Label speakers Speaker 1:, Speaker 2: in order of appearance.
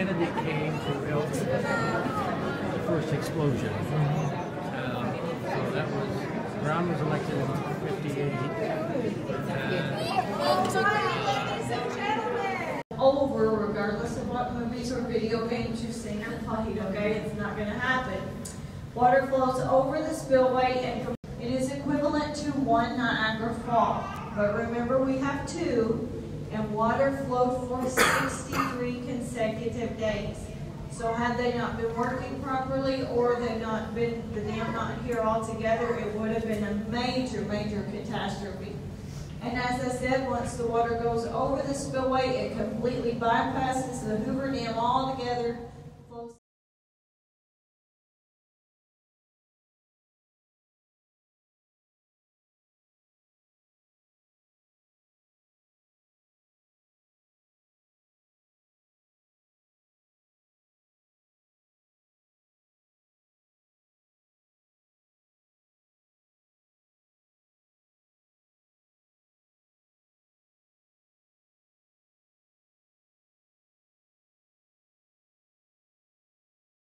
Speaker 1: Kennedy came to help the first explosion. Uh, so that was, Brown was elected in 58.
Speaker 2: over regardless of what movies or video games you've seen or played, okay? It's not gonna happen. Water flows over the spillway and it is equivalent to one Niagara Fall. But remember, we have two, and water flowed for 63 consecutive days. So had they not been working properly or they not been, the dam not here altogether, it would have been a major, major catastrophe. And as I said, once the water goes over the spillway, it completely bypasses the Hoover Dam altogether